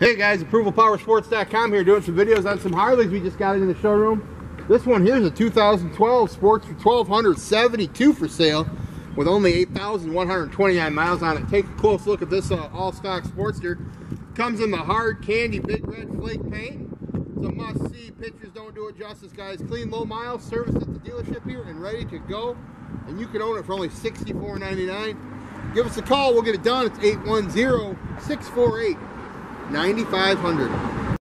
Hey guys, ApprovalPowerSports.com here doing some videos on some Harleys we just got in the showroom. This one here is a 2012 Sports 1272 for sale with only 8,129 miles on it. Take a close look at this uh, all-stock Sportster. Comes in the hard candy big red flake paint. It's a must-see. Pictures don't do it justice, guys. Clean, low miles, serviced at the dealership here and ready to go. And you can own it for only $64.99. Give us a call. We'll get it done. It's 810 648 9500.